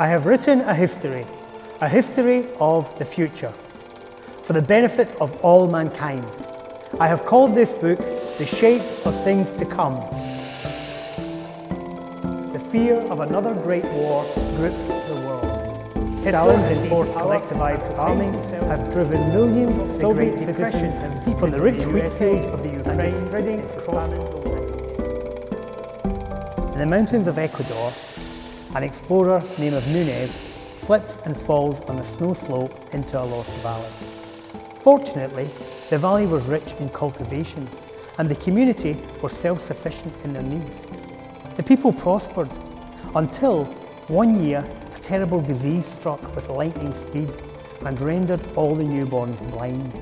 I have written a history, a history of the future, for the benefit of all mankind. I have called this book The Shape of Things to Come. The fear of another great war grips the world. Stalin's enforced collectivized farming has driven millions of Soviet citizens from the rich wheat fields of the Ukraine spreading across the world. In the mountains of Ecuador, an explorer named Nunez slips and falls on a snow slope into a lost valley. Fortunately, the valley was rich in cultivation and the community were self-sufficient in their needs. The people prospered until one year a terrible disease struck with lightning speed and rendered all the newborns blind.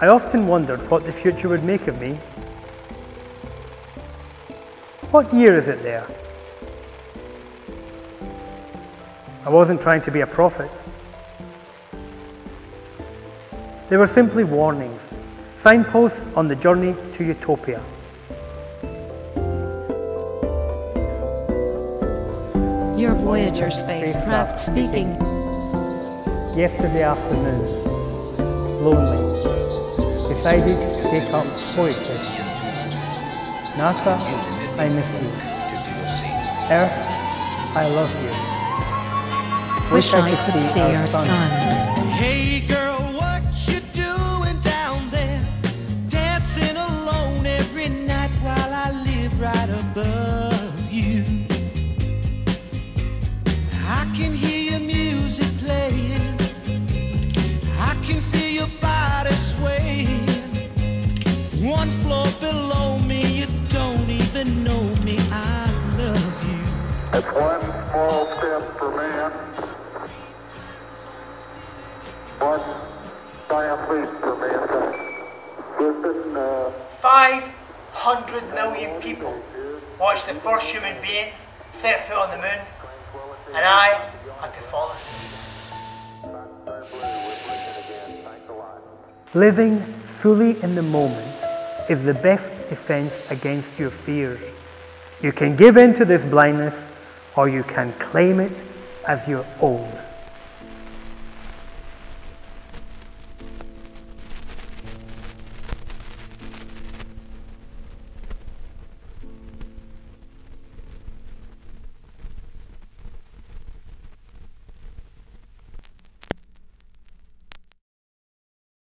I often wondered what the future would make of me what year is it there? I wasn't trying to be a prophet. They were simply warnings, signposts on the journey to utopia. Your Voyager spacecraft speaking. Yesterday afternoon, lonely, decided to take up poetry. NASA I miss you. Earth, I love you. Wish, Wish I, could, could see, see our, our sun. sun. Hey girl, what you doing down there? Dancing alone every night while I live right above you. I can hear your music playing. I can feel your body swaying. One floor below me, you don't even know me. I love you. It's one small step for man, one giant leap for mankind. Listen, uh, 500 million people watched the first human being set foot on the moon, and I had to fall asleep. Living fully in the moment is the best defense against your fears. You can give in to this blindness or you can claim it as your own.